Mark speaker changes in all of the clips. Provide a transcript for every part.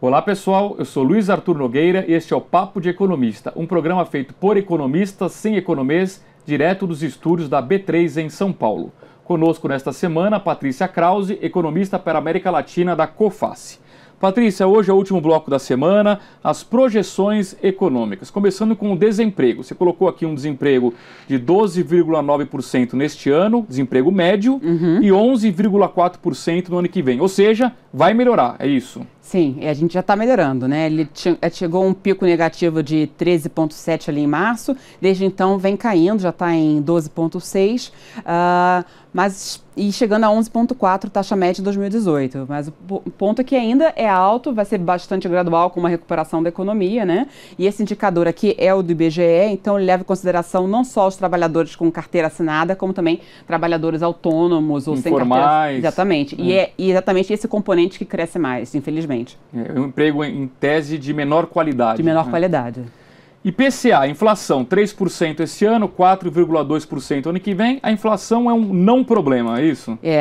Speaker 1: Olá pessoal, eu sou Luiz Arthur Nogueira e este é o Papo de Economista, um programa feito por economistas sem economês, direto dos estúdios da B3 em São Paulo. Conosco nesta semana, Patrícia Krause, economista para a América Latina da COFACE. Patrícia, hoje é o último bloco da semana, as projeções econômicas. Começando com o desemprego. Você colocou aqui um desemprego de 12,9% neste ano, desemprego médio, uhum. e 11,4% no ano que vem. Ou seja, vai melhorar, é isso?
Speaker 2: Sim, a gente já está melhorando, né? Ele eh, chegou a um pico negativo de 13,7 ali em março, desde então vem caindo, já está em 12,6, uh, mas e chegando a 11,4 taxa média de 2018. Mas o ponto é que ainda é alto, vai ser bastante gradual com uma recuperação da economia, né? E esse indicador aqui é o do IBGE, então ele leva em consideração não só os trabalhadores com carteira assinada, como também trabalhadores autônomos ou
Speaker 1: Informais.
Speaker 2: sem carteira. Exatamente. É. E é exatamente esse componente que cresce mais, infelizmente.
Speaker 1: É um emprego em tese de menor qualidade.
Speaker 2: De menor né? qualidade.
Speaker 1: IPCA, inflação 3% esse ano, 4,2% ano que vem. A inflação é um não problema, é isso?
Speaker 2: É,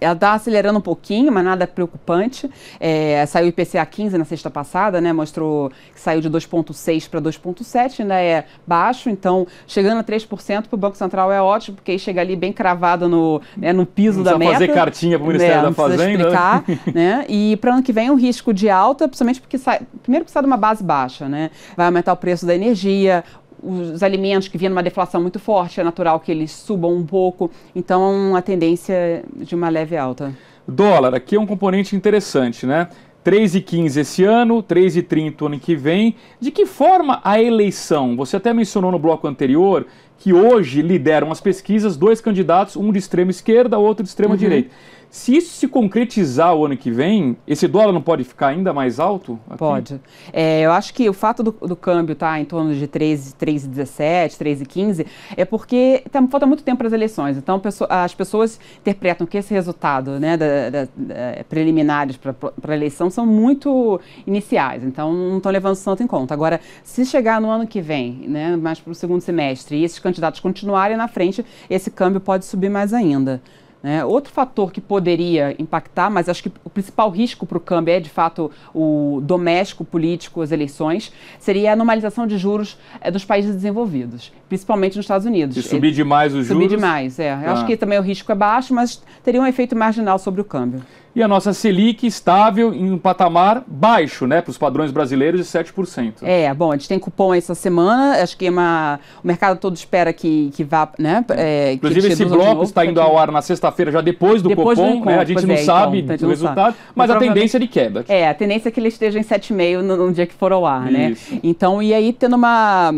Speaker 2: ela está acelerando um pouquinho, mas nada preocupante. É, saiu o IPCA 15 na sexta passada, né? Mostrou que saiu de 2,6 para 2,7, ainda é baixo. Então, chegando a 3% para o Banco Central é ótimo, porque aí chega ali bem cravado no, né, no piso da meta.
Speaker 1: fazer cartinha para o Ministério
Speaker 2: é,
Speaker 1: da Fazenda.
Speaker 2: Explicar, né? E para ano que vem um risco de alta, principalmente porque sai, primeiro sai de uma base baixa, né? Vai aumentar aumentar o preço da energia, os alimentos que vinham numa deflação muito forte, é natural que eles subam um pouco. Então, a tendência de uma leve alta.
Speaker 1: Dólar, aqui é um componente interessante, né? 3,15 esse ano, 3,30 ano que vem. De que forma a eleição? Você até mencionou no bloco anterior que hoje lideram as pesquisas dois candidatos, um de extrema esquerda, outro de extrema uhum. direita. Se isso se concretizar o ano que vem, esse dólar não pode ficar ainda mais alto?
Speaker 2: Aqui? Pode. É, eu acho que o fato do, do câmbio estar tá em torno de 3,17, 3,15 é porque tá, falta muito tempo para as eleições. Então as pessoas interpretam que esse resultado né, da, da, da preliminares para a eleição são muito iniciais. Então não estão levando tanto em conta. Agora, se chegar no ano que vem, né, mais para o segundo semestre, e esses candidatos continuarem na frente, esse câmbio pode subir mais ainda. Né? Outro fator que poderia impactar, mas acho que o principal risco para o câmbio é, de fato, o doméstico político, as eleições, seria a normalização de juros é, dos países desenvolvidos, principalmente nos Estados Unidos.
Speaker 1: Se subir demais os
Speaker 2: juros? Subir demais, é. Ah. Acho que também o risco é baixo, mas teria um efeito marginal sobre o câmbio
Speaker 1: e a nossa Selic estável em um patamar baixo, né, para os padrões brasileiros de 7%.
Speaker 2: É, bom, a gente tem cupom essa semana, acho que é uma, o mercado todo espera que, que vá, né?
Speaker 1: É, Inclusive esse bloco está indo ao ar na sexta-feira, já depois do depois cupom, do né, a gente não é, sabe então, o resultado, mas, mas a tendência é de queda.
Speaker 2: É, a tendência é que ele esteja em 7,5 no, no dia que for ao ar, né? Isso. né? Então, e aí tendo uma,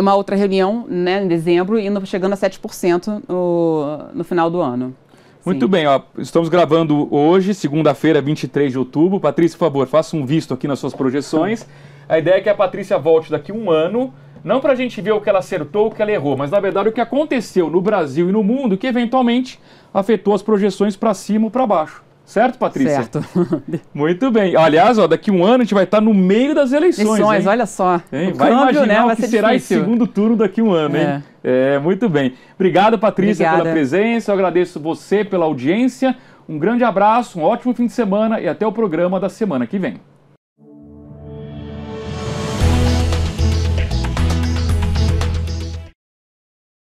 Speaker 2: uma outra reunião, né, em dezembro, indo, chegando a 7% no, no final do ano.
Speaker 1: Muito Sim. bem, ó, estamos gravando hoje, segunda-feira, 23 de outubro. Patrícia, por favor, faça um visto aqui nas suas projeções. A ideia é que a Patrícia volte daqui um ano, não para a gente ver o que ela acertou, o que ela errou, mas na verdade o que aconteceu no Brasil e no mundo que eventualmente afetou as projeções para cima ou para baixo. Certo, Patrícia?
Speaker 2: Certo.
Speaker 1: Muito bem. Aliás, ó, daqui um ano a gente vai estar no meio das eleições. Eleições,
Speaker 2: olha só.
Speaker 1: Hein? Vai câmbio, imaginar né? o que será esse segundo turno daqui um ano, é. hein? É, muito bem. Obrigado, Patrícia, Obrigada. pela presença. Eu agradeço você pela audiência. Um grande abraço, um ótimo fim de semana e até o programa da semana que vem.